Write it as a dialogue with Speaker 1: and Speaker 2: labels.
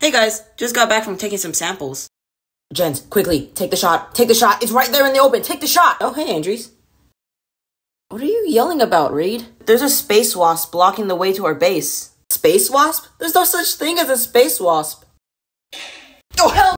Speaker 1: Hey guys, just got back from taking some samples.
Speaker 2: Jens, quickly, take the shot. Take the shot. It's right there in the open. Take the shot.
Speaker 1: Oh, hey, Andres. What are you yelling about, Reed? There's a space wasp blocking the way to our base. Space wasp? There's no such thing as a space wasp.